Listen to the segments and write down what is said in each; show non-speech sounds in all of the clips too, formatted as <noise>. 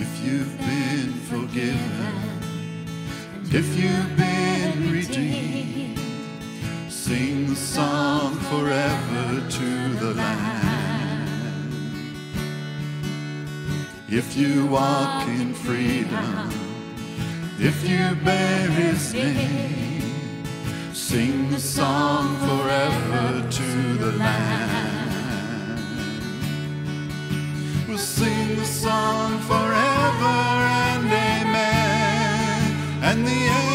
if you've been forgiven, if you've been redeemed, sing the song forever to the Lamb. If you walk in freedom, if you bear his name, sing the song forever to the Lamb sing the song forever and amen. And the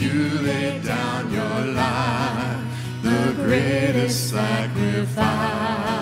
you laid down your life, the greatest sacrifice.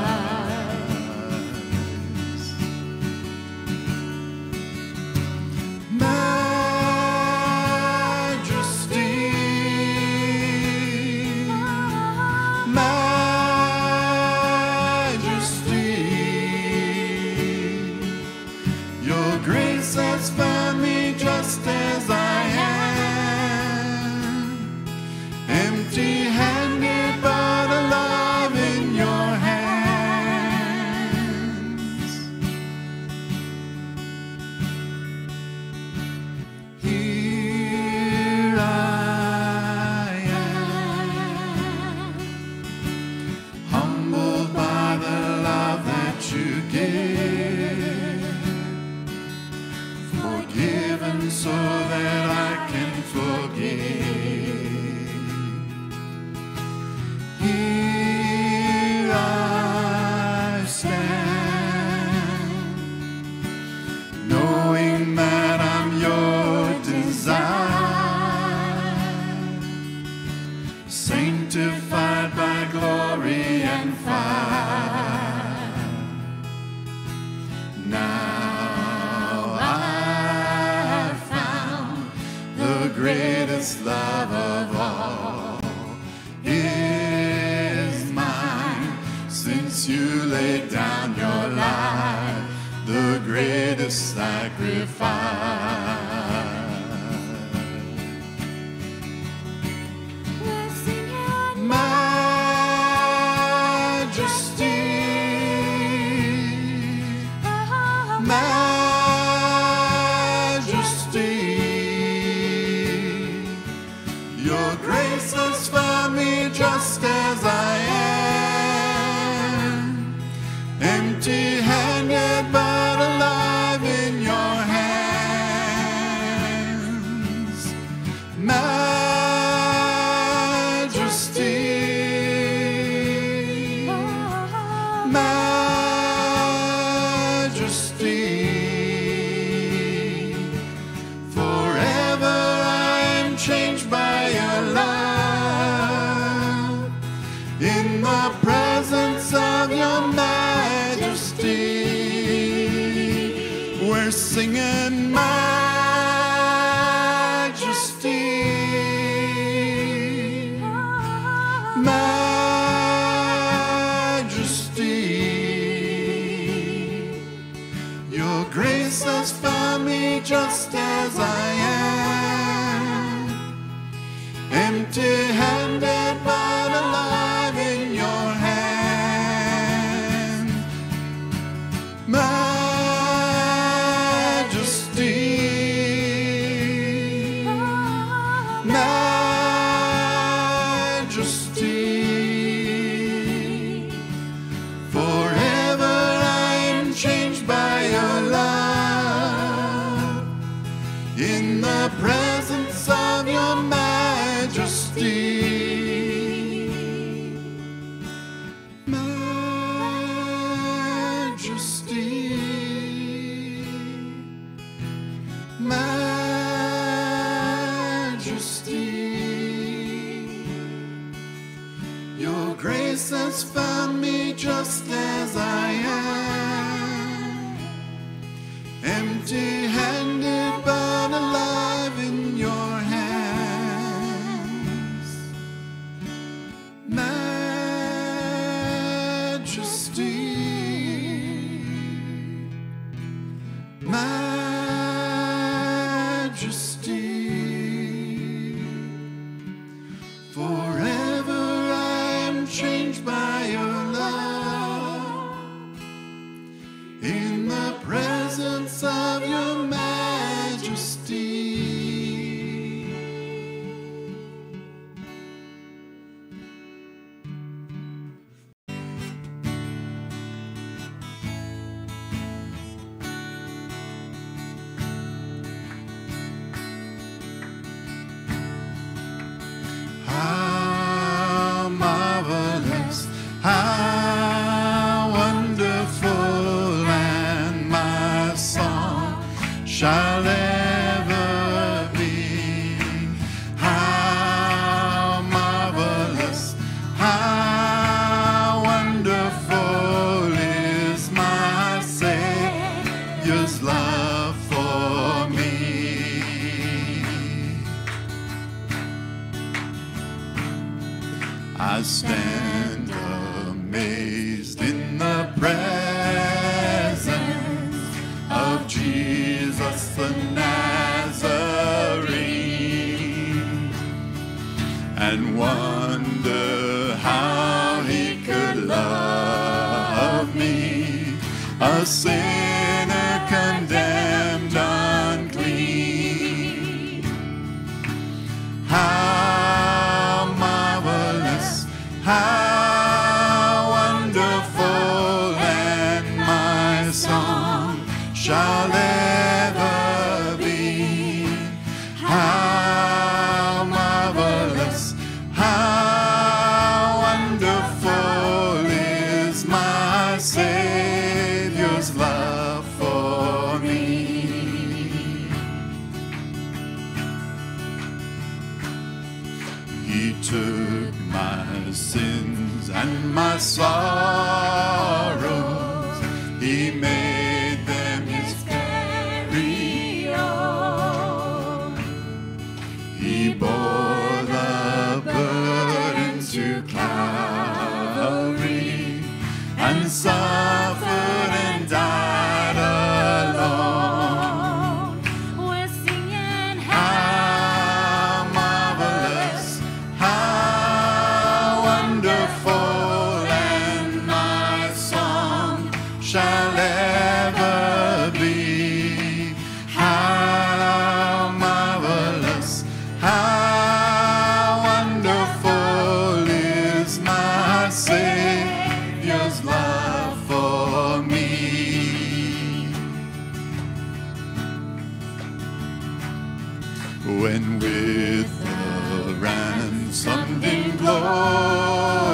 When with the ransomed in glory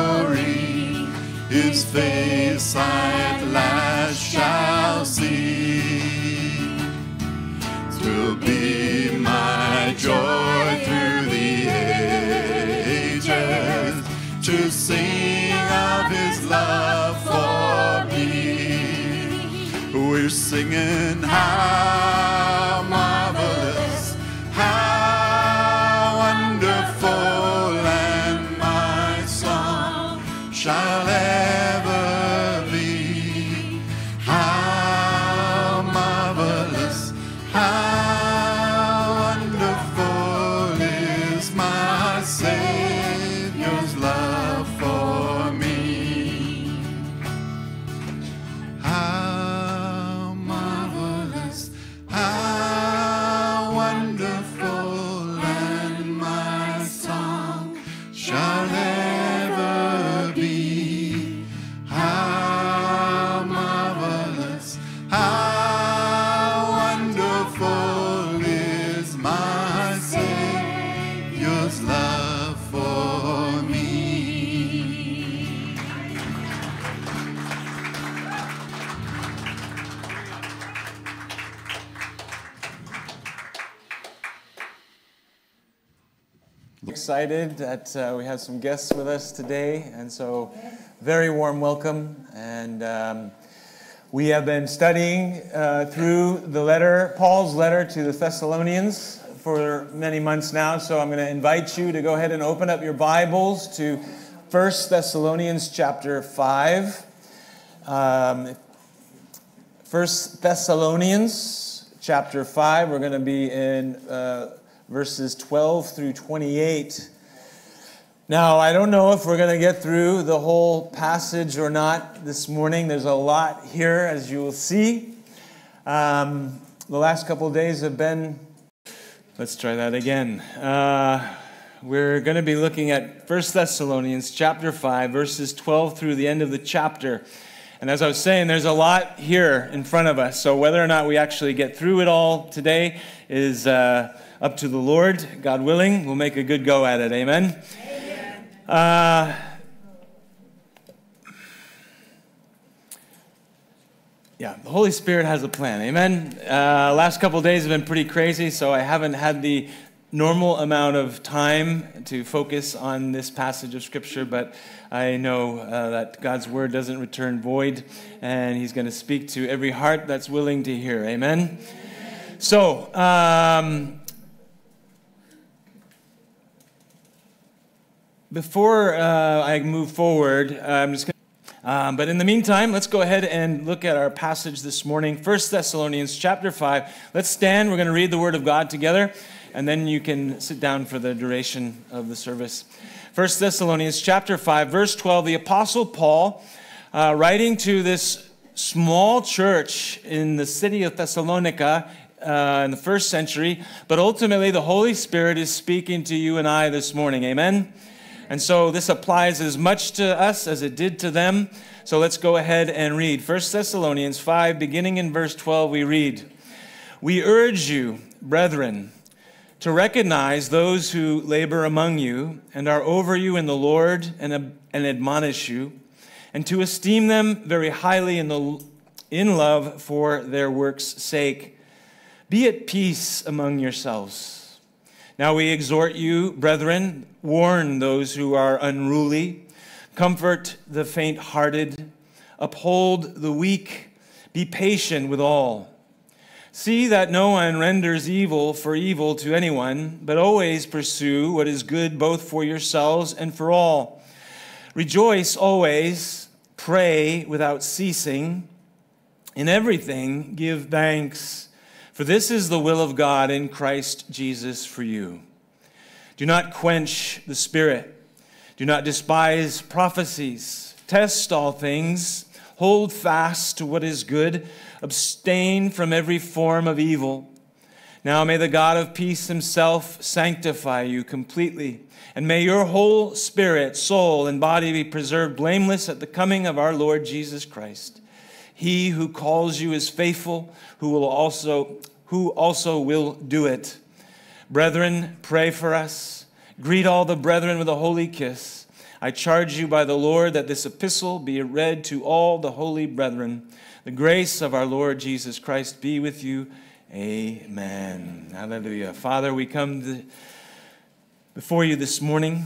his face at last shall see. Twill be my joy through the ages to sing of his love for me. We're singing how Excited that uh, we have some guests with us today, and so very warm welcome. And um, we have been studying uh, through the letter, Paul's letter to the Thessalonians, for many months now. So I'm going to invite you to go ahead and open up your Bibles to 1 Thessalonians chapter 5. Um, 1 Thessalonians chapter 5, we're going to be in uh, verses 12 through 28. Now, I don't know if we're going to get through the whole passage or not this morning. There's a lot here, as you will see. Um, the last couple days have been, let's try that again. Uh, we're going to be looking at 1 Thessalonians chapter 5, verses 12 through the end of the chapter. And as I was saying, there's a lot here in front of us. So whether or not we actually get through it all today is uh, up to the Lord. God willing, we'll make a good go at it. Amen. Uh, yeah, the Holy Spirit has a plan. Amen. Uh, last couple days have been pretty crazy, so I haven't had the normal amount of time to focus on this passage of Scripture, but I know uh, that God's word doesn't return void, and He's going to speak to every heart that's willing to hear. Amen. So, um, before uh, I move forward, I'm just going. Um, but in the meantime, let's go ahead and look at our passage this morning, 1 Thessalonians chapter 5. Let's stand. We're going to read the Word of God together, and then you can sit down for the duration of the service. 1 Thessalonians chapter 5, verse 12. The Apostle Paul, uh, writing to this small church in the city of Thessalonica uh, in the first century, but ultimately the Holy Spirit is speaking to you and I this morning. Amen. And so this applies as much to us as it did to them. So let's go ahead and read. 1 Thessalonians 5, beginning in verse 12, we read We urge you, brethren, to recognize those who labor among you and are over you in the Lord and, and admonish you, and to esteem them very highly in, the, in love for their work's sake. Be at peace among yourselves. Now we exhort you, brethren, warn those who are unruly, comfort the faint hearted, uphold the weak, be patient with all. See that no one renders evil for evil to anyone, but always pursue what is good both for yourselves and for all. Rejoice always, pray without ceasing. In everything, give thanks, for this is the will of God in Christ Jesus for you. Do not quench the Spirit. Do not despise prophecies. Test all things. Hold fast to what is good. Abstain from every form of evil. Now may the God of peace himself sanctify you completely, and may your whole spirit, soul, and body be preserved blameless at the coming of our Lord Jesus Christ. He who calls you is faithful, who will also who also will do it. Brethren, pray for us. Greet all the brethren with a holy kiss. I charge you by the Lord that this epistle be read to all the holy brethren. The grace of our Lord Jesus Christ be with you. Amen. Hallelujah. Father, we come before you this morning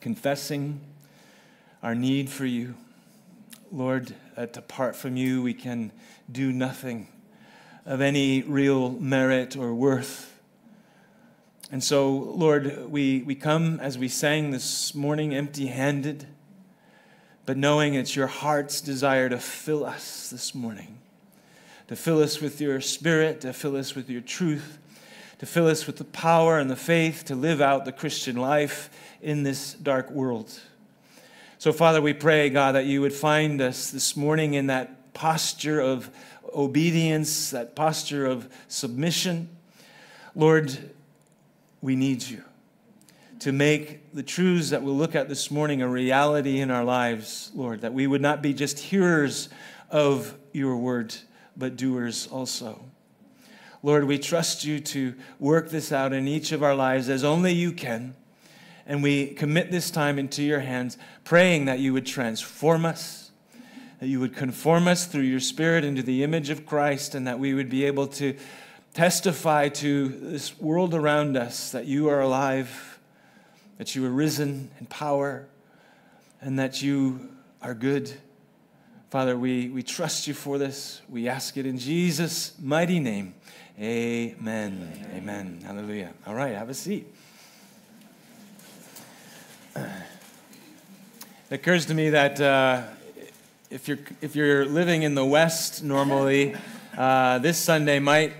confessing our need for you. Lord, uh, that apart from you, we can do nothing of any real merit or worth. And so, Lord, we, we come as we sang this morning empty handed, but knowing it's your heart's desire to fill us this morning, to fill us with your spirit, to fill us with your truth, to fill us with the power and the faith to live out the Christian life in this dark world. So, Father, we pray, God, that you would find us this morning in that posture of obedience, that posture of submission. Lord, we need you to make the truths that we'll look at this morning a reality in our lives, Lord, that we would not be just hearers of your word, but doers also. Lord, we trust you to work this out in each of our lives as only you can. And we commit this time into your hands, praying that you would transform us, that you would conform us through your Spirit into the image of Christ, and that we would be able to testify to this world around us that you are alive, that you are risen in power, and that you are good. Father, we, we trust you for this. We ask it in Jesus' mighty name. Amen. Amen. Hallelujah. All right, have a seat. It occurs to me that uh, if, you're, if you're living in the West normally, uh, this Sunday might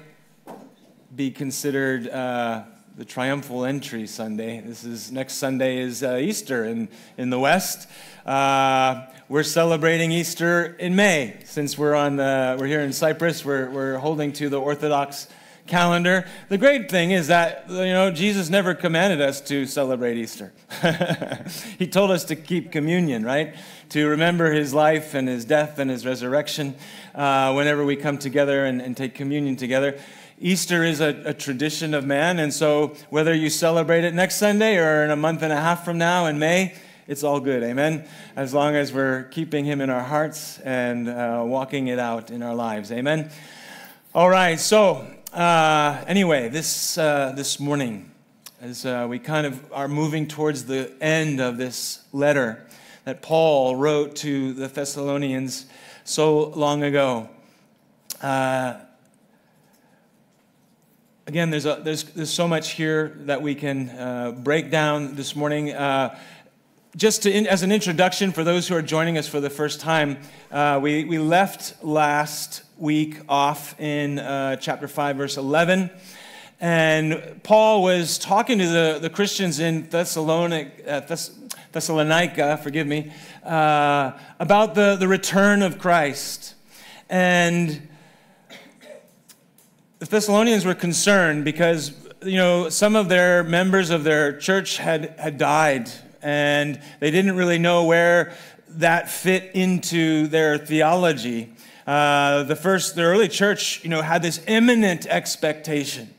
be considered uh, the triumphal entry Sunday. This is next Sunday is uh, Easter in, in the West. Uh, we're celebrating Easter in May since we're on the, we're here in Cyprus. We're, we're holding to the Orthodox calendar. The great thing is that, you know, Jesus never commanded us to celebrate Easter. <laughs> he told us to keep communion, right? To remember his life and his death and his resurrection uh, whenever we come together and, and, take communion together. Easter is a, a, tradition of man, and so whether you celebrate it next Sunday or in a month and a half from now in May, it's all good, amen? As long as we're keeping him in our hearts and uh, walking it out in our lives, amen? All right, so uh, anyway, this, uh, this morning, as uh, we kind of are moving towards the end of this letter that Paul wrote to the Thessalonians so long ago, uh, again, there's, a, there's, there's so much here that we can uh, break down this morning. Uh, just in, as an introduction for those who are joining us for the first time, uh, we, we left last week off in uh, chapter 5, verse 11. And Paul was talking to the, the Christians in Thessalonica, uh, Thess- Thessalonica forgive me, uh, about the, the return of Christ. And the Thessalonians were concerned because, you know, some of their members of their church had, had died and they didn't really know where that fit into their theology. Uh, the first, the early church, you know, had this imminent expectation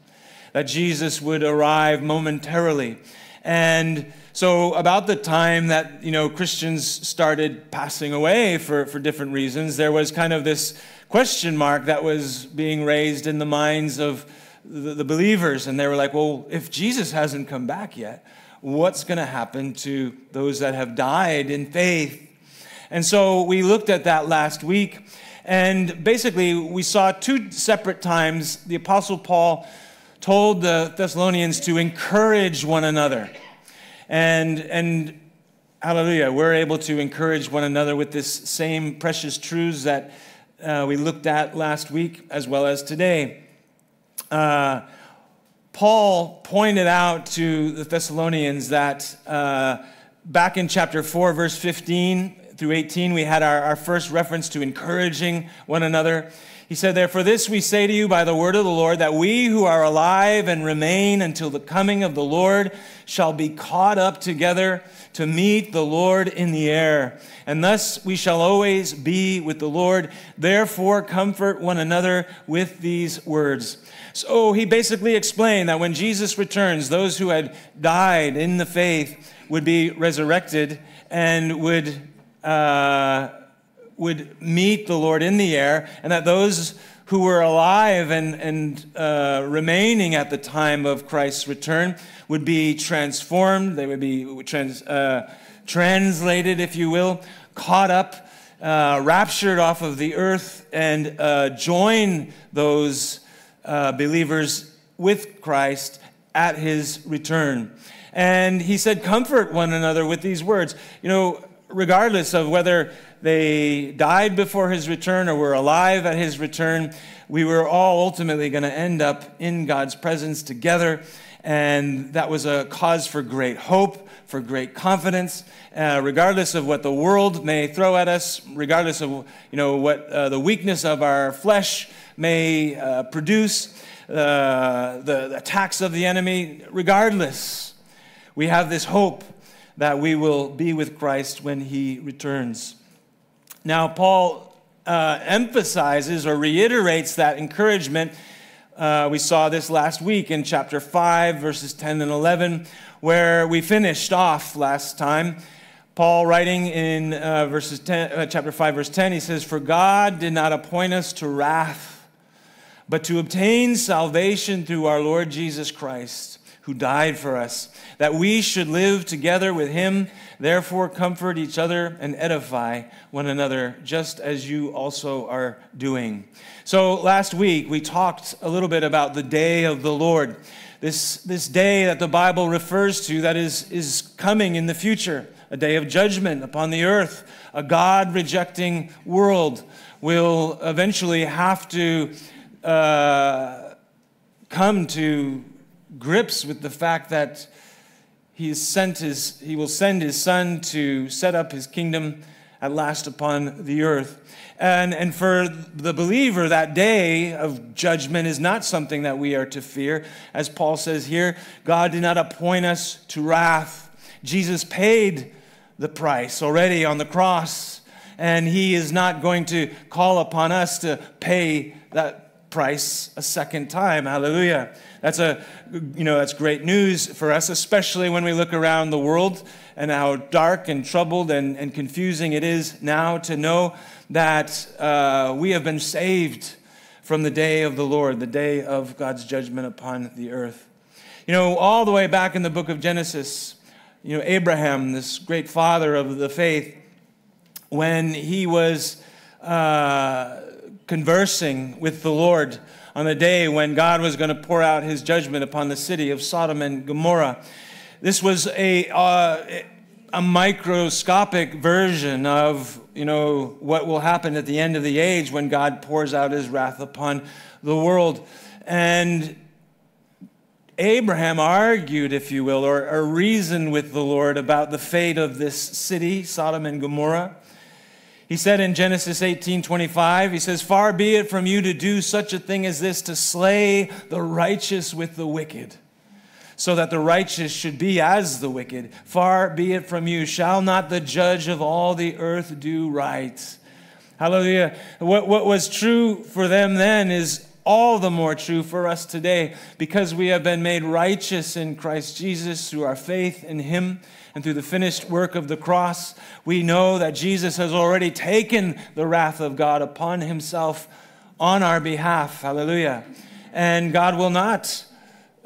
that Jesus would arrive momentarily. And so, about the time that you know Christians started passing away for, for different reasons, there was kind of this question mark that was being raised in the minds of the, the believers, and they were like, "Well, if Jesus hasn't come back yet, what's going to happen to those that have died in faith. And so we looked at that last week. And basically, we saw two separate times the Apostle Paul told the Thessalonians to encourage one another. And, and hallelujah, we're able to encourage one another with this same precious truths that uh, we looked at last week as well as today. Uh, Paul pointed out to the Thessalonians that uh, back in chapter 4, verse 15 through 18, we had our, our first reference to encouraging one another. He said, Therefore, this we say to you by the word of the Lord, that we who are alive and remain until the coming of the Lord shall be caught up together to meet the Lord in the air. And thus we shall always be with the Lord. Therefore, comfort one another with these words. So he basically explained that when Jesus returns, those who had died in the faith would be resurrected and would. Uh, would meet the Lord in the air, and that those who were alive and, and uh, remaining at the time of Christ's return would be transformed. They would be trans, uh, translated, if you will, caught up, uh, raptured off of the earth, and uh, join those uh, believers with Christ at his return. And he said, Comfort one another with these words. You know, regardless of whether they died before his return or were alive at his return, we were all ultimately going to end up in God's presence together. And that was a cause for great hope, for great confidence, uh, regardless of what the world may throw at us, regardless of you know, what uh, the weakness of our flesh may uh, produce, uh, the attacks of the enemy, regardless, we have this hope that we will be with Christ when he returns. Now, Paul uh, emphasizes or reiterates that encouragement. Uh, we saw this last week in chapter 5, verses 10 and 11, where we finished off last time. Paul, writing in uh, verses 10, uh, chapter 5, verse 10, he says, For God did not appoint us to wrath, but to obtain salvation through our Lord Jesus Christ, who died for us, that we should live together with him Therefore, comfort each other and edify one another, just as you also are doing. So, last week we talked a little bit about the day of the Lord. This, this day that the Bible refers to that is, is coming in the future, a day of judgment upon the earth. A God rejecting world will eventually have to uh, come to grips with the fact that he, sent his, he will send his son to set up his kingdom at last upon the earth. And, and for the believer, that day of judgment is not something that we are to fear. As Paul says here, God did not appoint us to wrath. Jesus paid the price already on the cross, and he is not going to call upon us to pay that price a second time. Hallelujah. That's a, you know, that's great news for us, especially when we look around the world and how dark and troubled and, and confusing it is now to know that uh, we have been saved from the day of the Lord, the day of God's judgment upon the earth. You know, all the way back in the book of Genesis, you know, Abraham, this great father of the faith, when he was uh, conversing with the Lord on the day when God was going to pour out his judgment upon the city of Sodom and Gomorrah. This was a, uh, a microscopic version of you know what will happen at the end of the age when God pours out his wrath upon the world. And Abraham argued, if you will, or, or reasoned with the Lord about the fate of this city, Sodom and Gomorrah. He said in Genesis 18 25, he says, Far be it from you to do such a thing as this, to slay the righteous with the wicked, so that the righteous should be as the wicked. Far be it from you. Shall not the judge of all the earth do right? Hallelujah. What, what was true for them then is all the more true for us today because we have been made righteous in Christ Jesus through our faith in Him and through the finished work of the cross, we know that Jesus has already taken the wrath of God upon himself on our behalf. Hallelujah. And God will not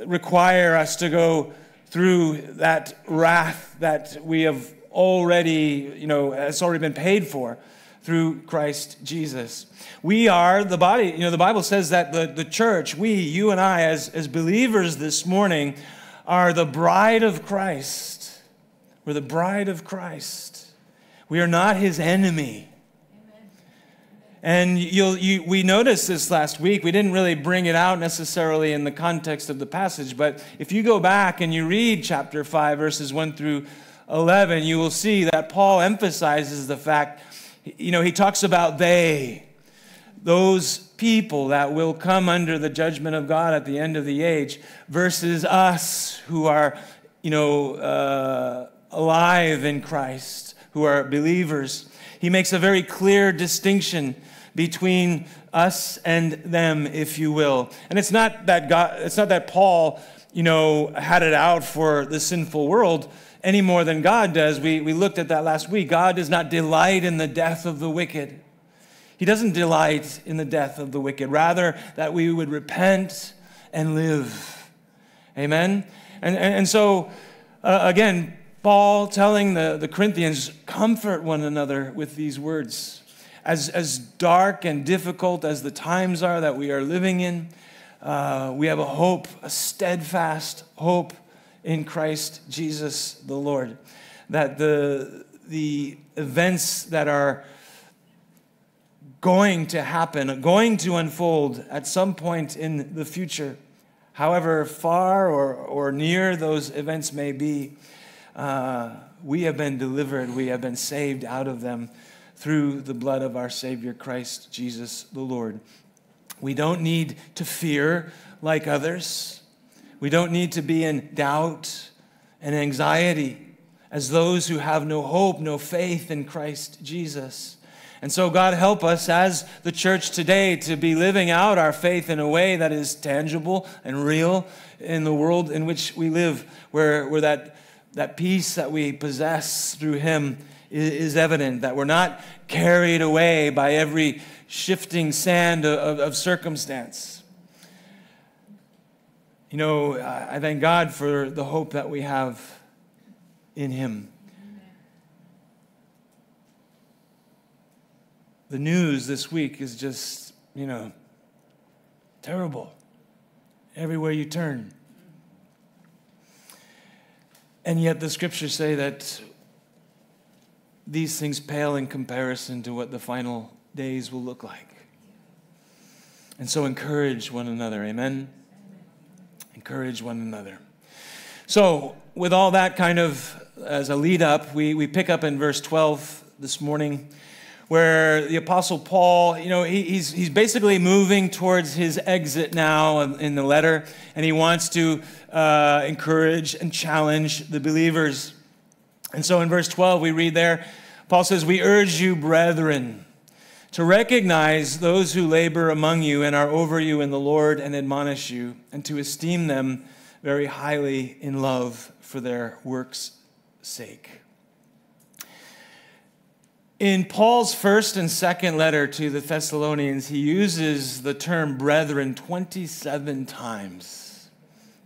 require us to go through that wrath that we have already, you know, has already been paid for through Christ Jesus. We are the body, you know, the Bible says that the, the church, we, you and I, as, as believers this morning, are the bride of Christ. We're the bride of Christ. We are not his enemy. And you'll, you, we noticed this last week. We didn't really bring it out necessarily in the context of the passage, but if you go back and you read chapter 5, verses 1 through 11, you will see that Paul emphasizes the fact, you know, he talks about they, those people that will come under the judgment of God at the end of the age versus us who are, you know, uh, alive in Christ, who are believers. He makes a very clear distinction between us and them, if you will. And it's not that God, it's not that Paul, you know, had it out for the sinful world any more than God does. We, we looked at that last week. God does not delight in the death of the wicked. He doesn't delight in the death of the wicked, rather, that we would repent and live. Amen? And, and, and so, uh, again, Paul telling the, the Corinthians, comfort one another with these words. As, as dark and difficult as the times are that we are living in, uh, we have a hope, a steadfast hope in Christ Jesus the Lord. That the, the events that are going to happen, going to unfold at some point in the future, however far or, or near those events may be, uh, we have been delivered, we have been saved out of them through the blood of our Savior Christ Jesus the Lord. We don't need to fear like others. We don't need to be in doubt and anxiety as those who have no hope, no faith in Christ Jesus. And so, God, help us as the church today to be living out our faith in a way that is tangible and real in the world in which we live, where, where that that peace that we possess through Him is, evident, that we're not carried away by every shifting sand of, of circumstance. You know, I thank God for the hope that we have in Him. The news this week is just, you know, terrible. Everywhere you turn. And yet the scriptures say that these things pale in comparison to what the final days will look like. And so encourage one another. Amen? Encourage one another. So, with all that kind of as a lead up, we, we pick up in verse 12 this morning where the Apostle Paul, you know, he, he's, he's basically moving towards his exit now in the letter, and he wants to uh, encourage and challenge the believers. And so in verse 12, we read there, Paul says, We urge you, brethren, to recognize those who labor among you and are over you in the Lord and admonish you, and to esteem them very highly in love for their work's sake. In Paul's first and second letter to the Thessalonians, he uses the term brethren 27 times.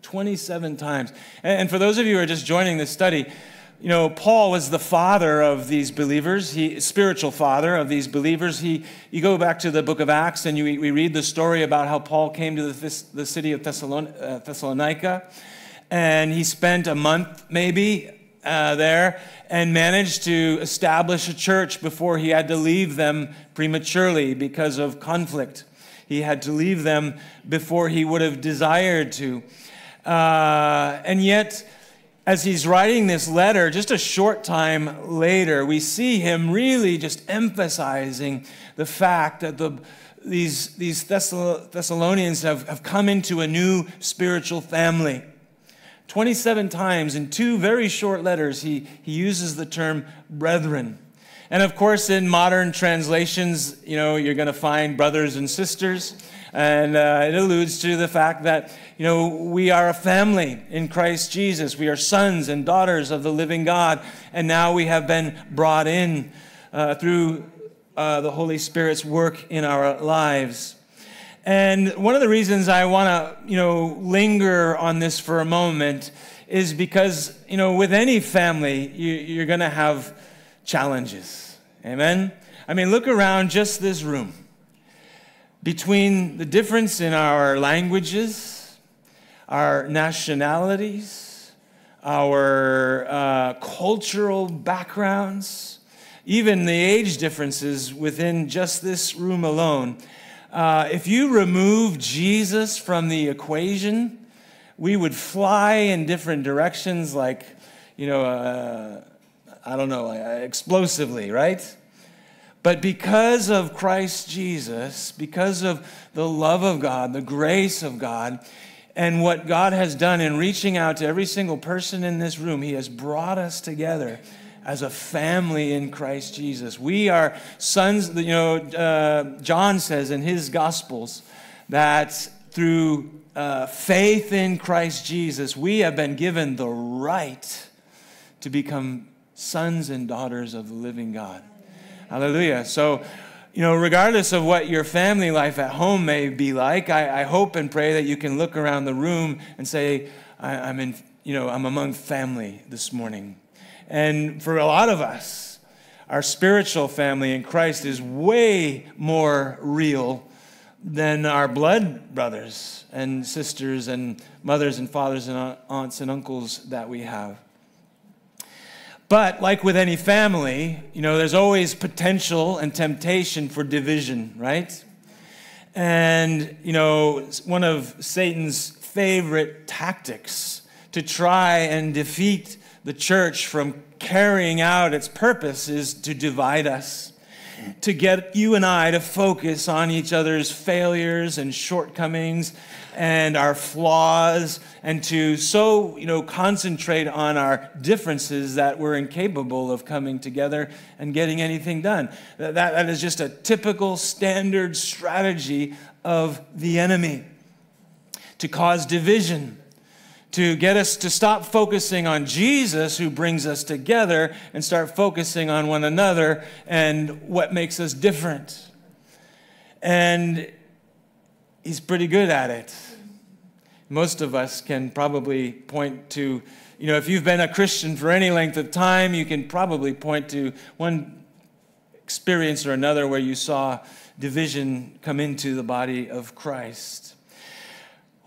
27 times. And for those of you who are just joining this study, you know, Paul was the father of these believers, he spiritual father of these believers. He, you go back to the book of Acts and you, we read the story about how Paul came to the, the city of uh, Thessalonica, and he spent a month maybe uh, there and managed to establish a church before he had to leave them prematurely because of conflict. He had to leave them before he would have desired to. Uh, and yet, as he's writing this letter, just a short time later, we see him really just emphasizing the fact that the, these, these Thessalonians have, have come into a new spiritual family. 27 times in two very short letters, he, he uses the term brethren. And of course, in modern translations, you know, you're going to find brothers and sisters. And uh, it alludes to the fact that, you know, we are a family in Christ Jesus. We are sons and daughters of the living God. And now we have been brought in uh, through uh, the Holy Spirit's work in our lives. And one of the reasons I want to, you know, linger on this for a moment is because, you know, with any family, you, are going to have challenges. Amen? I mean, look around just this room. Between the difference in our languages, our nationalities, our uh, cultural backgrounds, even the age differences within just this room alone, uh, if you remove Jesus from the equation, we would fly in different directions, like, you know, uh, I don't know, uh, explosively, right? But because of Christ Jesus, because of the love of God, the grace of God, and what God has done in reaching out to every single person in this room, He has brought us together as a family in Christ Jesus. We are sons, you know, uh, John says in his Gospels that through uh, faith in Christ Jesus, we have been given the right to become sons and daughters of the living God. Hallelujah. So, you know, regardless of what your family life at home may be like, I, I hope and pray that you can look around the room and say, I, I'm in, you know, I'm among family this morning. And for a lot of us, our spiritual family in Christ is way more real than our blood brothers and sisters and mothers and fathers and aunts and uncles that we have. But like with any family, you know, there's always potential and temptation for division, right? And, you know, one of Satan's favorite tactics to try and defeat the church from carrying out its purpose is to divide us, to get you and I to focus on each other's failures and shortcomings and our flaws and to so you know concentrate on our differences that we're incapable of coming together and getting anything done. That, that is just a typical standard strategy of the enemy to cause division to get us to stop focusing on Jesus, who brings us together, and start focusing on one another and what makes us different. And he's pretty good at it. Most of us can probably point to, you know, if you've been a Christian for any length of time, you can probably point to one experience or another where you saw division come into the body of Christ.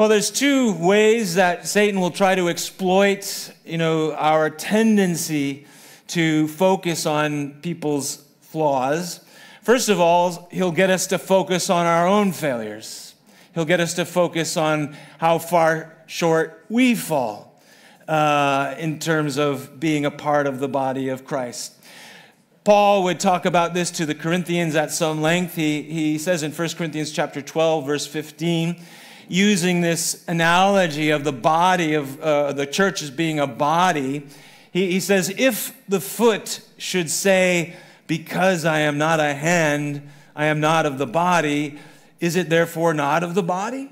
Well, there's two ways that Satan will try to exploit, you know, our tendency to focus on people's flaws. First of all, he'll get us to focus on our own failures. He'll get us to focus on how far short we fall uh, in terms of being a part of the body of Christ. Paul would talk about this to the Corinthians at some length. He, he says in 1 Corinthians chapter 12, verse 15, using this analogy of the body of uh, the church as being a body, he, he says, If the foot should say, Because I am not a hand, I am not of the body, is it therefore not of the body?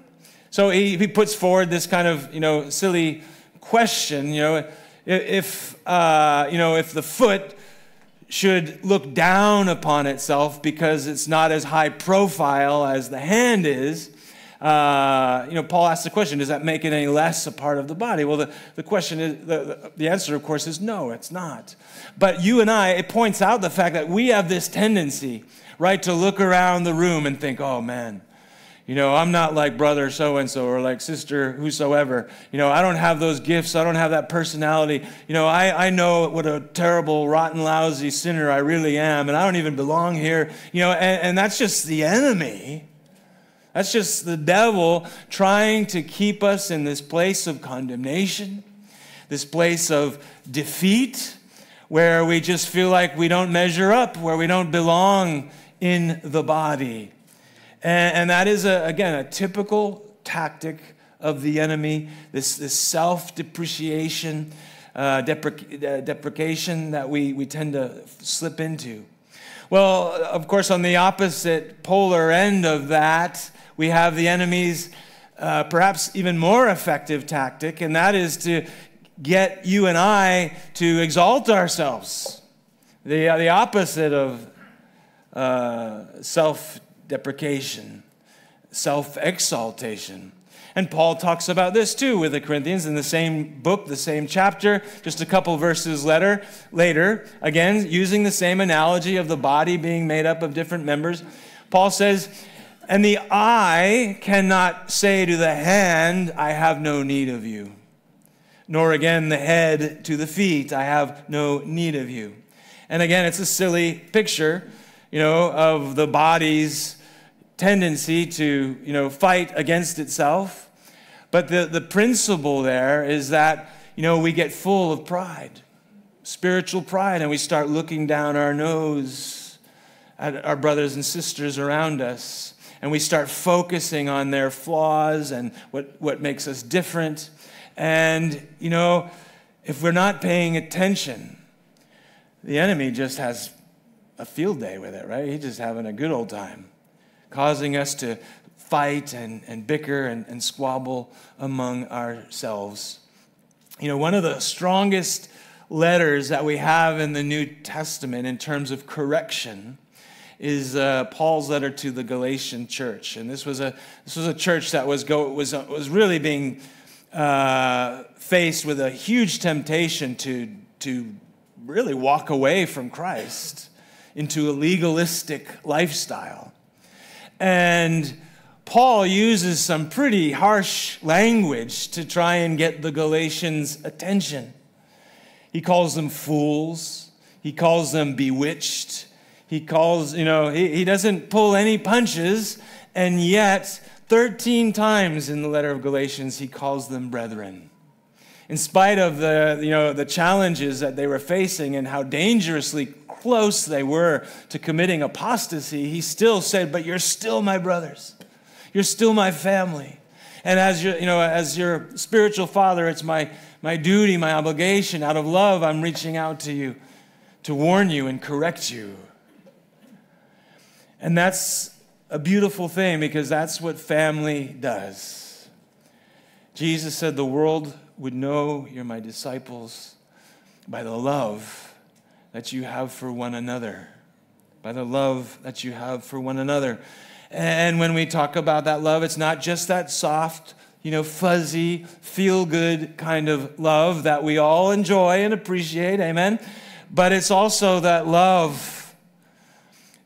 So he, he puts forward this kind of, you know, silly question, you know, if, uh, you know, if the foot should look down upon itself because it's not as high profile as the hand is, uh, you know, Paul asks the question, does that make it any less a part of the body? Well, the, the question is, the, the answer, of course, is no, it's not. But you and I, it points out the fact that we have this tendency, right, to look around the room and think, oh man, you know, I'm not like brother so and so or like sister whosoever. You know, I don't have those gifts. I don't have that personality. You know, I, I know what a terrible, rotten, lousy sinner I really am, and I don't even belong here. You know, and, and that's just the enemy that's just the devil trying to keep us in this place of condemnation, this place of defeat, where we just feel like we don't measure up, where we don't belong in the body. And, and that is, a, again, a typical tactic of the enemy, this, this self depreciation, uh, deprec- uh, deprecation that we, we tend to slip into. Well, of course, on the opposite polar end of that, we have the enemy's uh, perhaps even more effective tactic, and that is to get you and I to exalt ourselves. The, uh, the opposite of uh, self deprecation, self exaltation. And Paul talks about this too with the Corinthians in the same book, the same chapter, just a couple verses later, later, again, using the same analogy of the body being made up of different members. Paul says, and the eye cannot say to the hand, I have no need of you. Nor again the head to the feet, I have no need of you. And again, it's a silly picture, you know, of the body's tendency to, you know, fight against itself. But the, the principle there is that, you know, we get full of pride, spiritual pride, and we start looking down our nose at our brothers and sisters around us and we start focusing on their flaws and what, what makes us different. And, you know, if we're not paying attention, the enemy just has a field day with it, right? He's just having a good old time, causing us to fight and, and bicker and, and squabble among ourselves. You know, one of the strongest letters that we have in the New Testament in terms of correction is uh, Paul's letter to the Galatian church. And this was a, this was a church that was, go, was, uh, was really being uh, faced with a huge temptation to, to really walk away from Christ into a legalistic lifestyle. And Paul uses some pretty harsh language to try and get the Galatians' attention. He calls them fools, he calls them bewitched, he calls, you know, he, he doesn't pull any punches, and yet 13 times in the letter of Galatians, he calls them brethren. In spite of the, you know, the challenges that they were facing and how dangerously close they were to committing apostasy, he still said, But you're still my brothers. You're still my family. And as your, you know, as your spiritual father, it's my, my duty, my obligation. Out of love, I'm reaching out to you to warn you and correct you. And that's a beautiful thing because that's what family does. Jesus said, The world would know you're my disciples by the love that you have for one another. By the love that you have for one another. And when we talk about that love, it's not just that soft, you know, fuzzy, feel good kind of love that we all enjoy and appreciate, amen? But it's also that love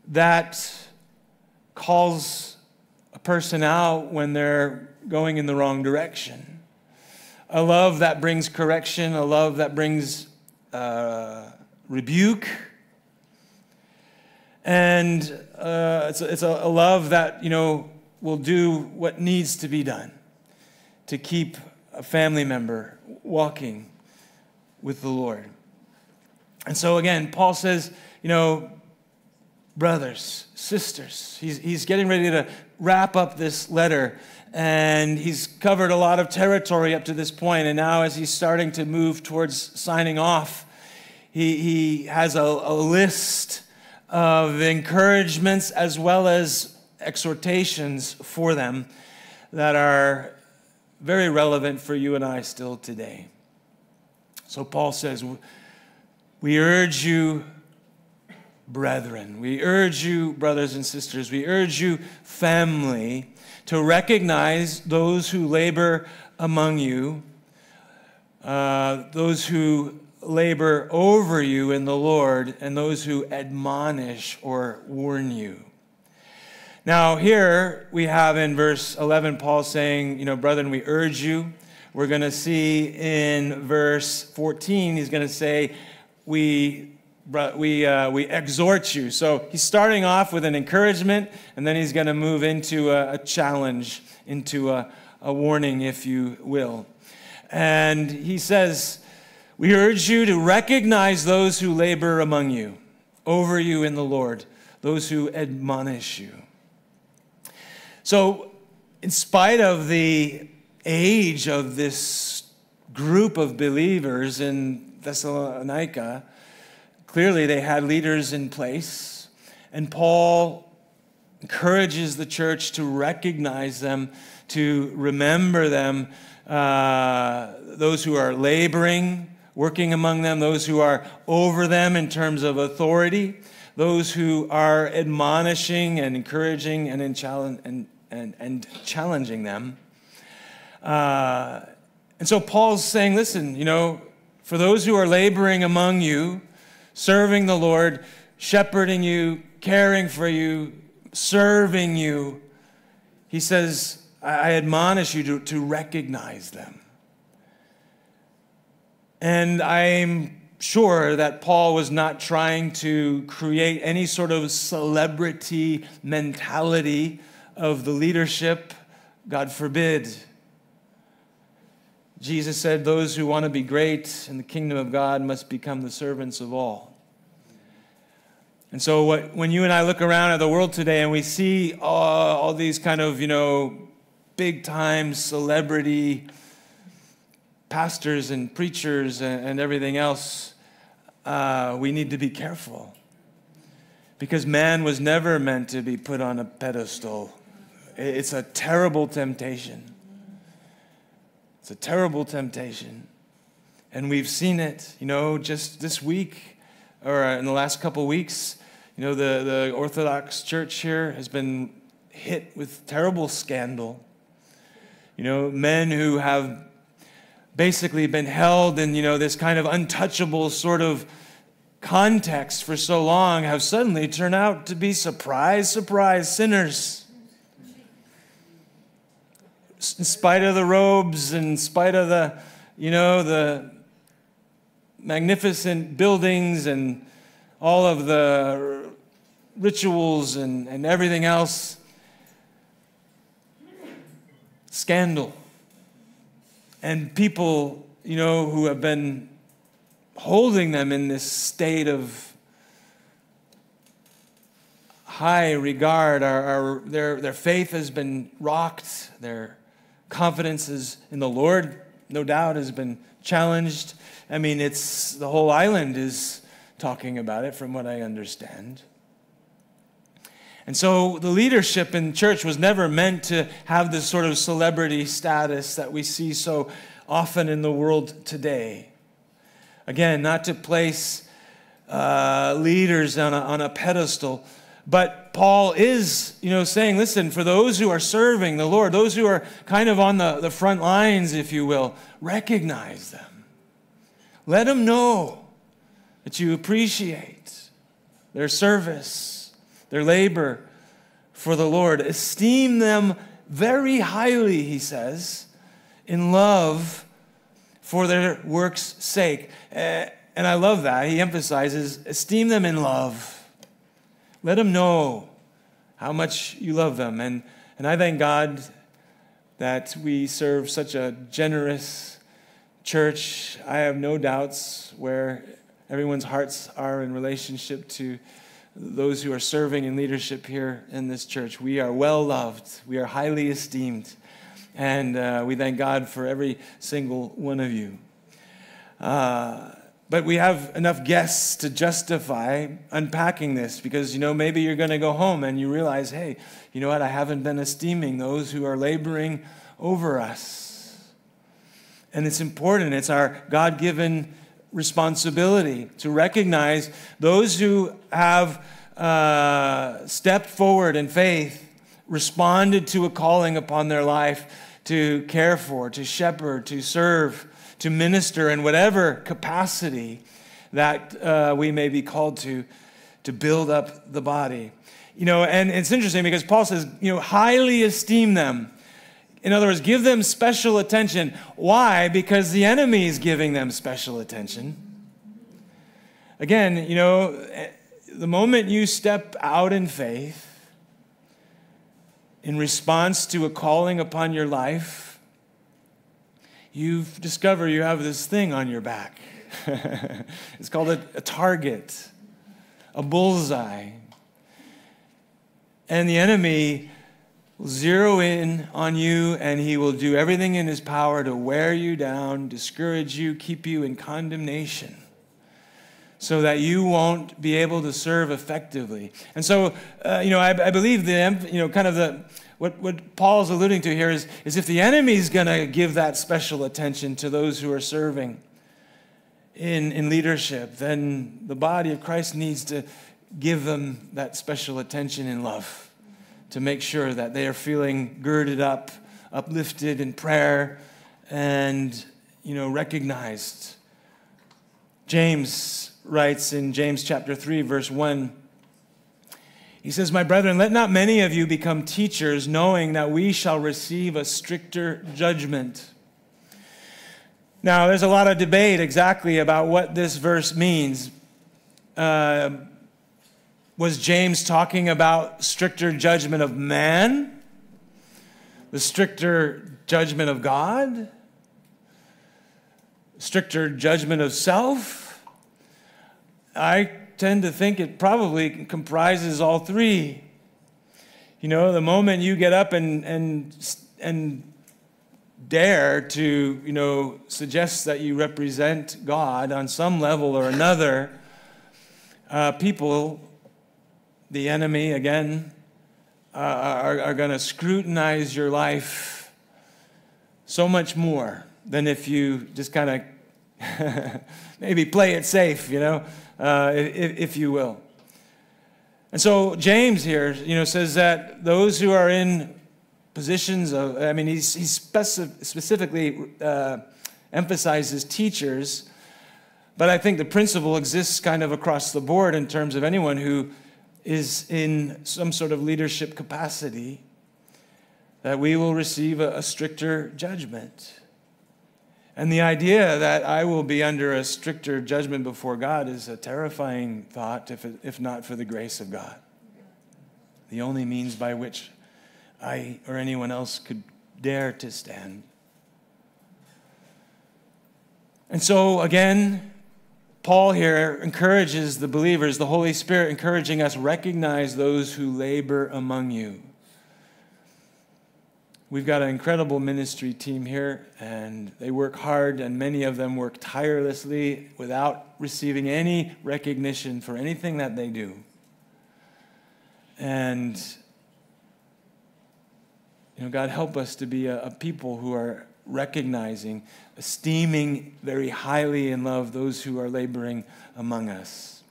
that calls a person out when they're going in the wrong direction. A love that brings correction, a love that brings uh, rebuke. And uh, it's, a, it's a, a love that, you know, will do what needs to be done to keep a family member walking with the Lord. And so, again, Paul says, you know, brothers, sisters. He's, he's getting ready to wrap up this letter, and he's covered a lot of territory up to this point. And now, as he's starting to move towards signing off, he, he has a, a list of encouragements as well as exhortations for them that are very relevant for you and I still today. So, Paul says, We urge you brethren. We urge you, brothers and sisters, we urge you, family, to recognize those who labor among you, uh, those who labor over you in the Lord, and those who admonish or warn you. Now, here we have in verse 11 Paul saying, You know, brethren, we urge you. We're going to see in verse 14, he's going to say, We we, uh, we exhort you. So he's starting off with an encouragement, and then he's going to move into a, a challenge, into a, a warning, if you will. And he says, We urge you to recognize those who labor among you, over you in the Lord, those who admonish you. So, in spite of the age of this group of believers in Thessalonica, Clearly, they had leaders in place, and Paul encourages the church to recognize them, to remember them, uh, those who are laboring, working among them, those who are over them in terms of authority, those who are admonishing and encouraging and, and, and, and challenging them. Uh, and so Paul's saying, listen, you know, for those who are laboring among you, serving the Lord, shepherding you, caring for you, serving you. He says, I admonish you to, to recognize them. And I'm sure that Paul was not trying to create any sort of celebrity mentality of the leadership. God forbid. Jesus said, Those who want to be great in the kingdom of God must become the servants of all. And so, what, when you and I look around at the world today and we see all, all these kind of, you know, big time celebrity pastors and preachers and, and everything else, uh, we need to be careful. Because man was never meant to be put on a pedestal. It's a terrible temptation. It's a terrible temptation. And we've seen it, you know, just this week or in the last couple weeks. You know, the, the Orthodox Church here has been hit with terrible scandal. You know, men who have basically been held in, you know, this kind of untouchable sort of context for so long have suddenly turned out to be surprise, surprise sinners. In spite of the robes, in spite of the, you know, the magnificent buildings and all of the rituals and, and everything else, scandal. And people, you know, who have been holding them in this state of high regard, are, their, their faith has been rocked, their confidence is in the Lord, no doubt, has been challenged. I mean, it's the whole island is talking about it, from what I understand. And so the leadership in church was never meant to have this sort of celebrity status that we see so often in the world today. Again, not to place uh, leaders on a, on a pedestal, but Paul is, you know, saying, listen, for those who are serving the Lord, those who are kind of on the, the front lines, if you will, recognize them. Let them know that you appreciate their service, their labor for the Lord. Esteem them very highly, he says, in love for their work's sake. Uh, and I love that. He emphasizes esteem them in love. Let them know how much you love them. And, and I thank God that we serve such a generous church. I have no doubts where everyone's hearts are in relationship to those who are serving in leadership here in this church. We are well loved, we are highly esteemed. And uh, we thank God for every single one of you. Uh, but we have enough guests to justify unpacking this because, you know, maybe you're going to go home and you realize, hey, you know what? I haven't been esteeming those who are laboring over us. And it's important, it's our God given responsibility to recognize those who have uh, stepped forward in faith responded to a calling upon their life to care for, to shepherd, to serve, to minister in whatever capacity that uh, we may be called to, to build up the body. You know, and it's interesting because Paul says, you know, highly esteem them. In other words, give them special attention. Why? Because the enemy is giving them special attention. Again, you know, the moment you step out in faith, in response to a calling upon your life, you discover you have this thing on your back. <laughs> it's called a, a, target, a bullseye. And the enemy will zero in on you and he will do everything in his power to wear you down, discourage you, keep you in condemnation so that you won't be able to serve effectively. And so, uh, you know, I, I, believe the, you know, kind of the, what, what Paul's alluding to here is, is if the enemy's going to give that special attention to those who are serving in, in leadership, then the body of Christ needs to give them that special attention in love to make sure that they are feeling girded up, uplifted in prayer, and, you know, recognized. James writes in James chapter 3, verse 1. He says, My brethren, let not many of you become teachers, knowing that we shall receive a stricter judgment. Now, there's a lot of debate exactly about what this verse means. Uh, was James talking about stricter judgment of man? The stricter judgment of God? Stricter judgment of self? I tend to think it probably comprises all three. You know, the moment you get up and, and, and dare to, you know, suggest that you represent God on some level or another, uh, people, the enemy, again, uh, are, are going to scrutinize your life so much more than if you just kind of <laughs> maybe play it safe, you know, uh, if, if you will. And so James here, you know, says that those who are in positions of, I mean, he's, he specific, specifically uh, emphasizes teachers, but I think the principle exists kind of across the board in terms of anyone who is in some sort of leadership capacity, that we will receive a, a stricter judgment. And the idea that I will be under a stricter judgment before God is a terrifying thought, if, if not for the grace of God. The only means by which I or anyone else could dare to stand. And so, again, Paul here encourages the believers, the Holy Spirit encouraging us recognize those who labor among you. We've got an incredible ministry team here, and they work hard, and many of them work tirelessly without receiving any recognition for anything that they do. And, you know, God, help us to be a, a people who are recognizing, esteeming very highly and love those who are laboring among us.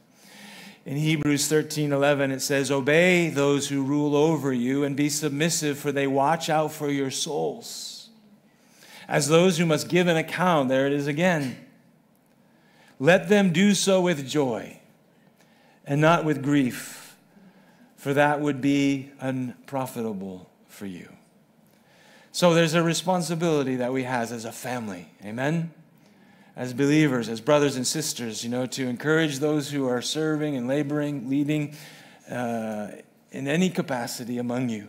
In Hebrews 13 11, it says, Obey those who rule over you and be submissive, for they watch out for your souls. As those who must give an account, there it is again. Let them do so with joy and not with grief, for that would be unprofitable for you. So there's a responsibility that we have as a family. Amen? As believers, as brothers and sisters, you know, to encourage those who are serving and laboring, leading uh, in any capacity among you.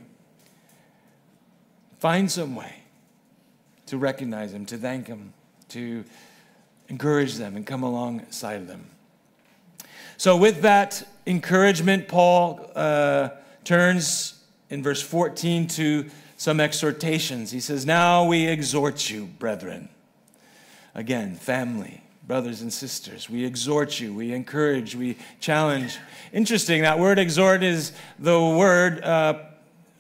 Find some way to recognize them, to thank them, to encourage them, and come alongside of them. So, with that encouragement, Paul uh, turns in verse 14 to some exhortations. He says, Now we exhort you, brethren Again, family, brothers and sisters. We exhort you, we encourage, we challenge. Interesting, that word exhort is the word uh,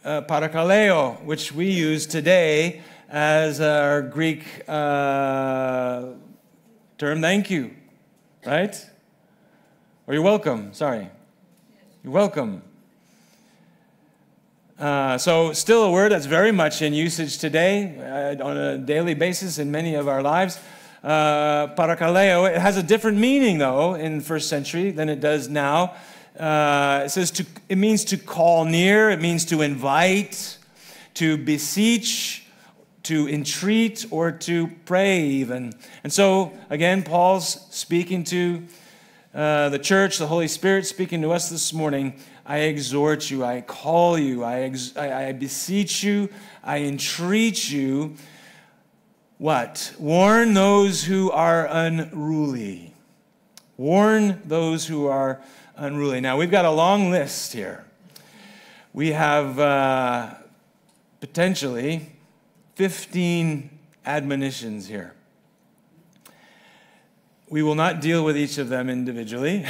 uh, parakaleo, which we use today as our Greek uh, term thank you, right? Or you're welcome, sorry. You're welcome. Uh, so, still a word that's very much in usage today uh, on a daily basis in many of our lives uh, parakaleo. It has a different meaning, though, in first century than it does now. Uh, it says to, it means to call near, it means to invite, to beseech, to entreat, or to pray, even. And so, again, Paul's speaking to uh, the church, the Holy Spirit speaking to us this morning. I exhort you, I call you, I, ex- I, I beseech you, I entreat you what? Warn those who are unruly. Warn those who are unruly. Now, we've got a long list here. We have uh, potentially 15 admonitions here. We will not deal with each of them individually.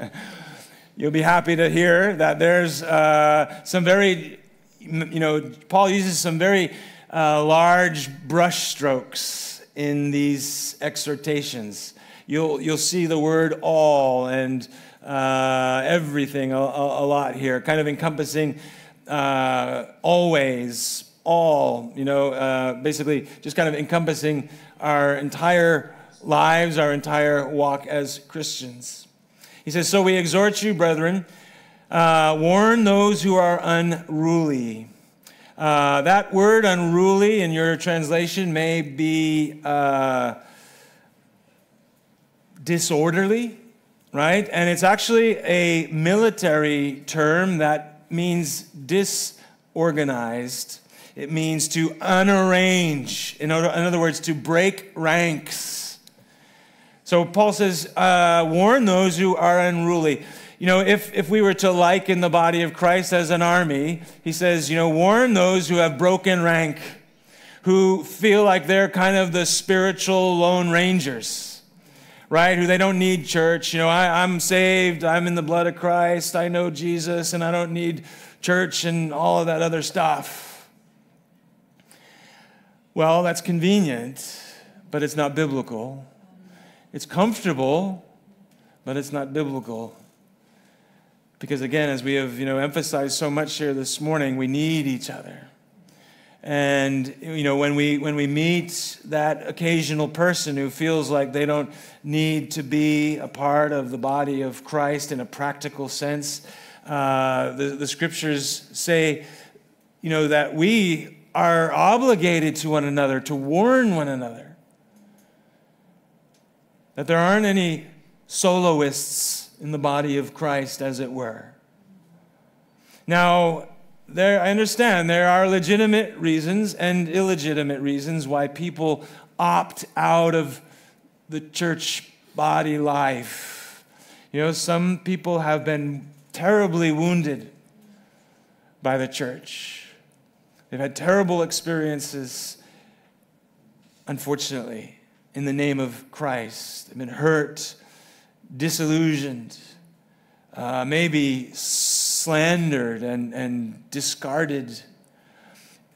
<laughs> You'll be happy to hear that there's uh, some very, you know, Paul uses some very uh, large brushstrokes in these exhortations. You'll, you'll see the word all and uh, everything a, a, lot here, kind of encompassing uh, always, all, you know, uh, basically just kind of encompassing our entire lives, our entire walk as Christians. He says, So we exhort you, brethren, uh, warn those who are unruly uh, that word unruly in your translation may be uh, disorderly, right? And it's actually a military term that means disorganized. It means to unarrange, in other, in other words, to break ranks. So Paul says, uh, warn those who are unruly. You know, if, if we were to liken the body of Christ as an army, he says, you know, warn those who have broken rank, who feel like they're kind of the spiritual lone rangers, right? Who they don't need church. You know, I, I'm saved, I'm in the blood of Christ, I know Jesus, and I don't need church and all of that other stuff. Well, that's convenient, but it's not biblical. It's comfortable, but it's not biblical. Because again, as we have you know, emphasized so much here this morning, we need each other. And you know, when we when we meet that occasional person who feels like they don't need to be a part of the body of Christ in a practical sense, uh, the, the scriptures say, you know, that we are obligated to one another to warn one another that there aren't any soloists in the body of Christ, as it were. Now, there, I understand there are legitimate reasons and illegitimate reasons why people opt out of the church body life. You know, some people have been terribly wounded by the church. They've had terrible experiences, unfortunately in the name of Christ. They've been hurt, disillusioned, uh, maybe slandered and, and discarded.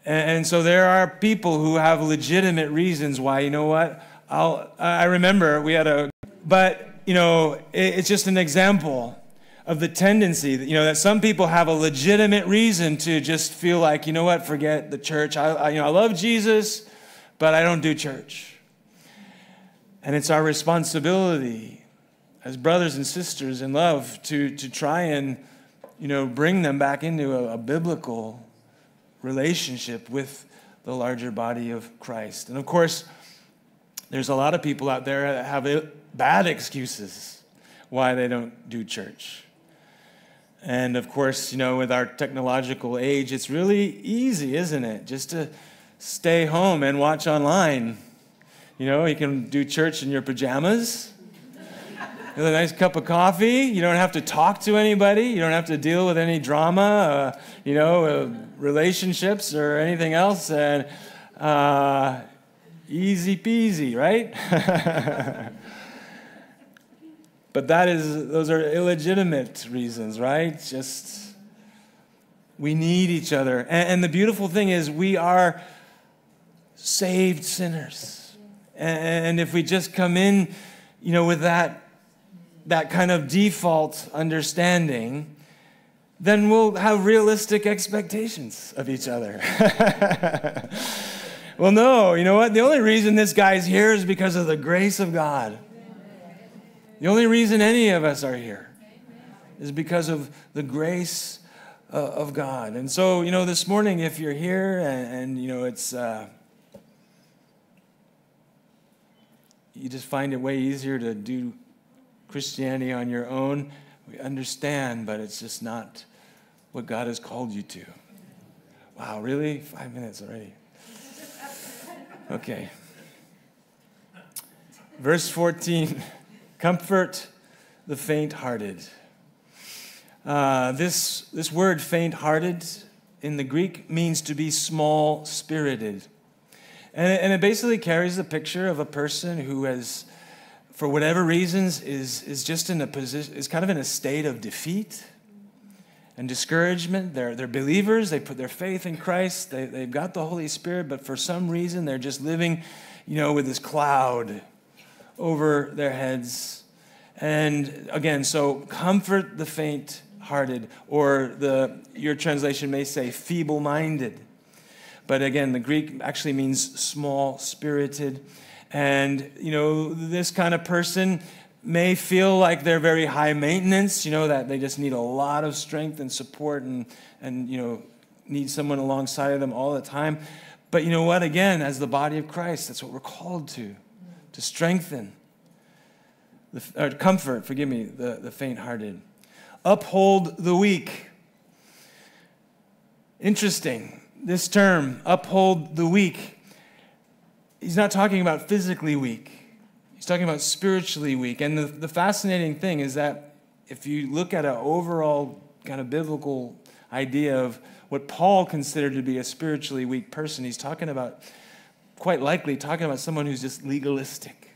And, so there are people who have legitimate reasons why, you know what? I'll, I remember we had a, but, you know, it, it's just an example of the tendency that, you know, that some people have a legitimate reason to just feel like, you know what, forget the church. I, I you know, I love Jesus, but I don't do church. And it's our responsibility as brothers and sisters in love to, to try and, you know, bring them back into a, a biblical relationship with the larger body of Christ. And of course, there's a lot of people out there that have bad excuses why they don't do church. And of course, you know, with our technological age, it's really easy, isn't it? Just to stay home and watch online you know, you can do church in your pajamas with a nice cup of coffee. You don't have to talk to anybody. You don't have to deal with any drama, uh, you know, uh, relationships or anything else. And uh, easy peasy, right? <laughs> but that is, those are illegitimate reasons, right? Just, we need each other. And, and the beautiful thing is, we are saved sinners. And if we just come in, you know, with that, that kind of default understanding, then we'll have realistic expectations of each other. <laughs> well, no, you know what? The only reason this guy's here is because of the grace of God. The only reason any of us are here is because of the grace uh, of God. And so, you know, this morning, if you're here and, and you know, it's. Uh, you just find it way easier to do Christianity on your own. We understand, but it's just not what God has called you to. Wow, really? Five minutes already. Okay. Verse 14 Comfort the faint hearted. Uh, this, this word faint hearted in the Greek means to be small spirited. And it, and it basically carries the picture of a person who has, for whatever reasons, is, is just in a position, is kind of in a state of defeat and discouragement. They're, they're believers, they put their faith in Christ, they, they've got the Holy Spirit, but for some reason they're just living, you know, with this cloud over their heads. And again, so comfort the faint hearted, or the, your translation may say feeble minded. But again, the Greek actually means small spirited. And, you know, this kind of person may feel like they're very high maintenance, you know, that they just need a lot of strength and support and, and you know, need someone alongside of them all the time. But you know what? Again, as the body of Christ, that's what we're called to, to strengthen, the, or comfort, forgive me, the, the faint hearted. Uphold the weak. Interesting this term, uphold the weak, he's not talking about physically weak. He's talking about spiritually weak. And the, the fascinating thing is that if you look at an overall kind of biblical idea of what Paul considered to be a spiritually weak person, he's talking about, quite likely, talking about someone who's just legalistic.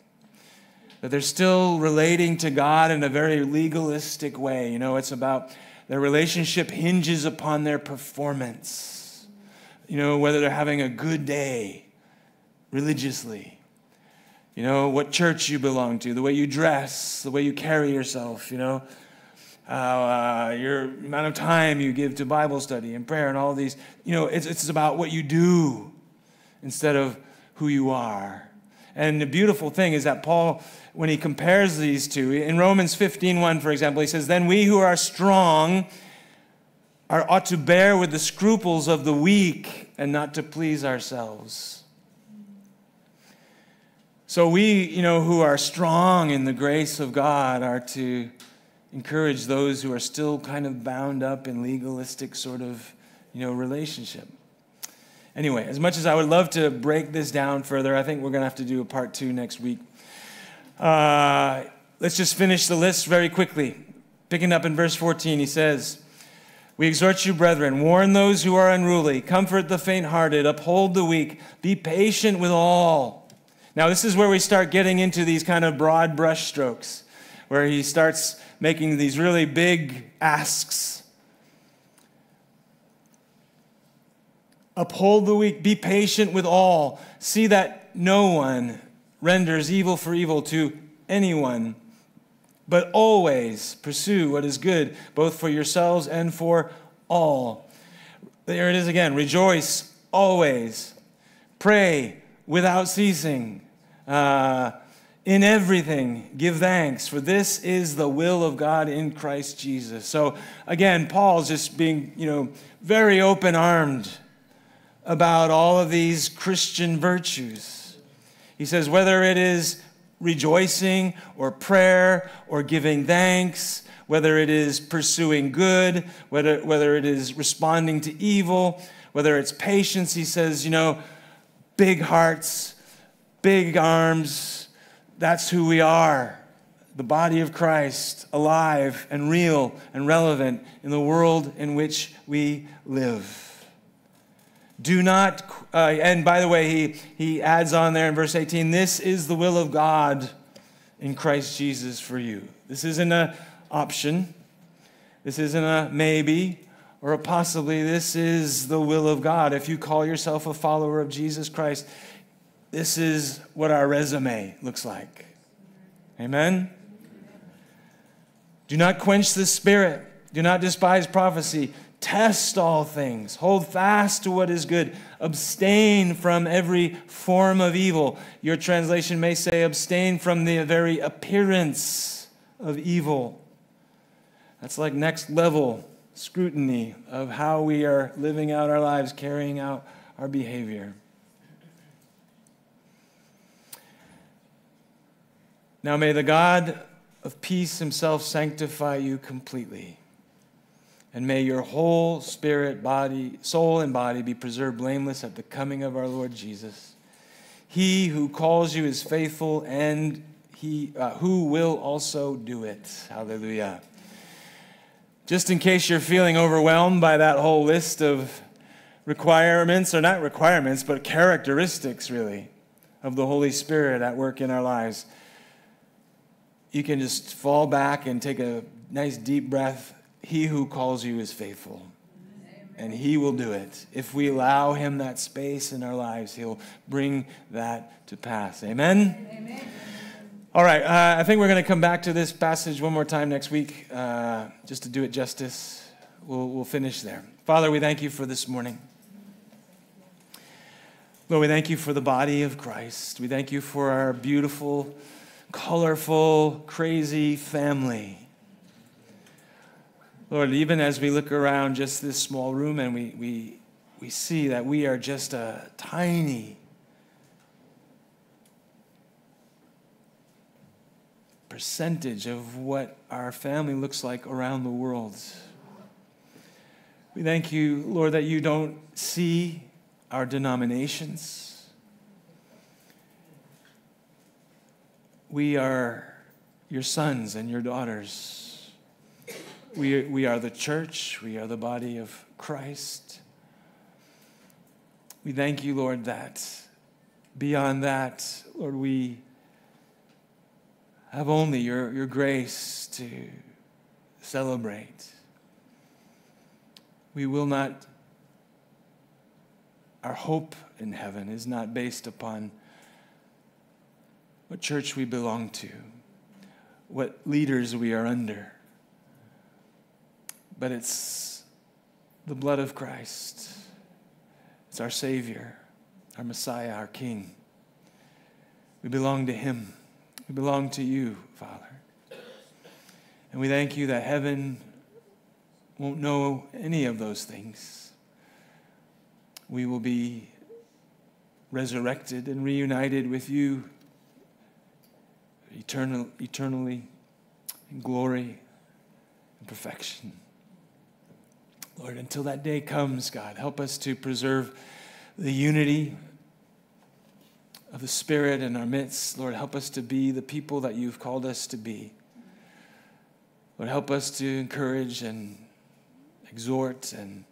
That they're still relating to God in a very legalistic way. You know, it's about their relationship hinges upon their performance. You know, whether they're having a good day religiously. You know, what church you belong to, the way you dress, the way you carry yourself, you know, uh, your amount of time you give to Bible study and prayer and all these. You know, it's, it's about what you do instead of who you are. And the beautiful thing is that Paul, when he compares these two, in Romans 15:1, for example, he says, Then we who are strong are, ought to bear with the scruples of the weak and not to please ourselves. So we, you know, who are strong in the grace of God are to encourage those who are still kind of bound up in legalistic sort of, you know, relationship. Anyway, as much as I would love to break this down further, I think we're going to have to do a part two next week. Uh, let's just finish the list very quickly. Picking up in verse 14, he says, We exhort you, brethren, warn those who are unruly, comfort the faint hearted, uphold the weak, be patient with all. Now, this is where we start getting into these kind of broad brush strokes, where he starts making these really big asks. Uphold the weak, be patient with all. See that no one renders evil for evil to anyone, but always pursue what is good, both for yourselves and for all. There it is again rejoice always, pray without ceasing. Uh, in everything, give thanks, for this is the will of God in Christ Jesus. So again, Paul's just being, you know, very open armed about all of these Christian virtues. He says, whether it is rejoicing or prayer or giving thanks, whether it is pursuing good, whether, whether it is responding to evil, whether it's patience, he says, you know, big hearts, big arms. That's who we are. The body of Christ, alive and real and relevant in the world in which we live. Do not, uh, and by the way, he, he adds on there in verse 18 this is the will of God in Christ Jesus for you. This isn't an option, this isn't a maybe or possibly. This is the will of God. If you call yourself a follower of Jesus Christ, this is what our resume looks like. Amen? Do not quench the spirit. Do not despise prophecy. Test all things. Hold fast to what is good. Abstain from every form of evil. Your translation may say, abstain from the very appearance of evil. That's like next level scrutiny of how we are living out our lives, carrying out our behavior. Now may the God of peace himself sanctify you completely. And may your whole spirit, body, soul, and body be preserved blameless at the coming of our Lord Jesus. He who calls you is faithful, and he uh, who will also do it. Hallelujah. Just in case you're feeling overwhelmed by that whole list of requirements, or not requirements, but characteristics, really, of the Holy Spirit at work in our lives, you can just fall back and take a nice deep breath. He who calls you is faithful. And he will do it. If we allow him that space in our lives, he'll bring that to pass. Amen? Amen. All right, uh, I think we're going to come back to this passage one more time next week, uh, just to do it justice. We'll, we'll finish there. Father, we thank you for this morning. Lord, we thank you for the body of Christ. We thank you for our beautiful, colorful, crazy family. Lord, even as we look around just this small room and we, we, we see that we are just a tiny, percentage of what our family looks like around the world. We thank you, Lord, that you don't see our denominations. we are your sons and your daughters. We, we are the church, we are the body of Christ. We thank you, Lord, that beyond that, Lord, we have only your, your grace to celebrate. We will not, our hope in heaven is not based upon what church we belong to, what leaders we are under, but it's the blood of Christ. It's our Savior, our Messiah, our King. We belong to Him. We belong to you, Father. And we thank you that heaven won't know any of those things. We will be resurrected and reunited with you eternal, eternally in glory and perfection. Lord, until that day comes, God, help us to preserve the unity of the Spirit in our midst. Lord, help us to be the people that you've called us to be. Lord, help us to encourage and exhort and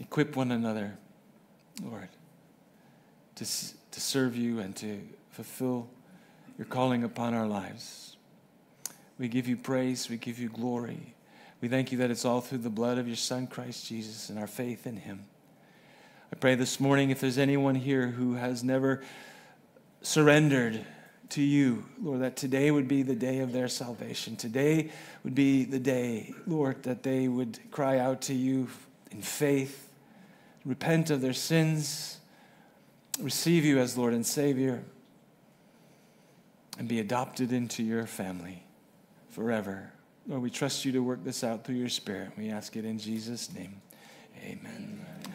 equip one another, Lord, to, to serve you and to fulfill your calling upon our lives. We give you praise, we give you glory. We thank you that it's all through the blood of your Son, Christ Jesus, and our faith in him. I pray this morning if there's anyone here who has never surrendered to you, Lord, that today would be the day of their salvation. Today would be the day, Lord, that they would cry out to you in faith, repent of their sins, receive you as Lord and Savior, and be adopted into your family forever. Lord, we trust you to work this out through your Spirit. We ask it in Jesus' name. Amen. You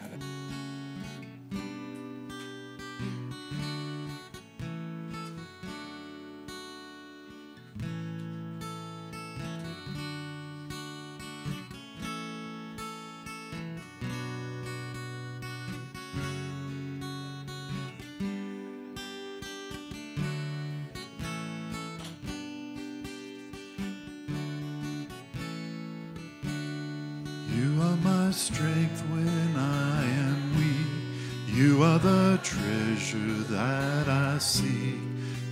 strength when I am weak. You are the treasure that I seek.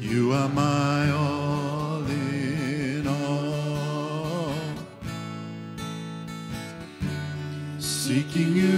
You are my all in all. Seeking you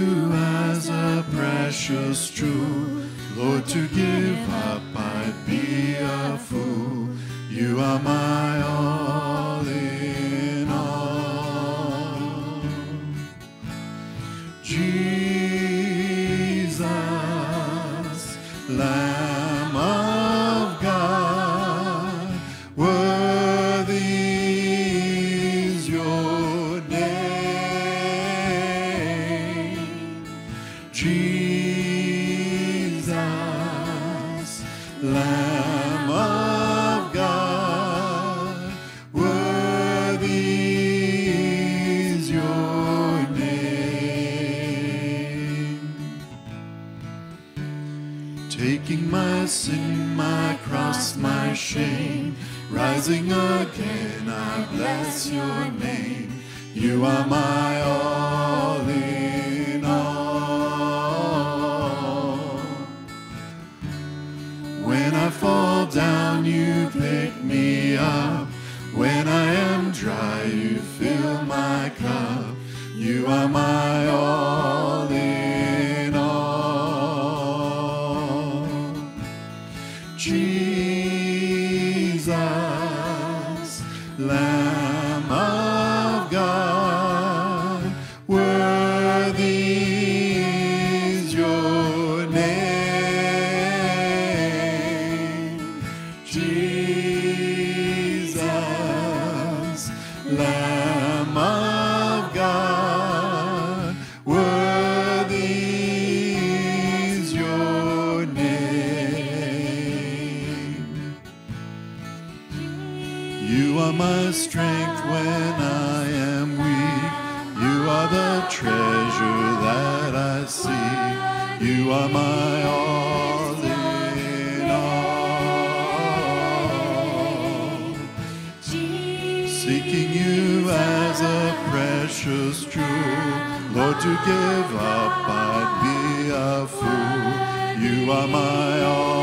You are my all in all. Seeking you as a precious jewel, Lord, to give up, I'd be a fool. You are my all.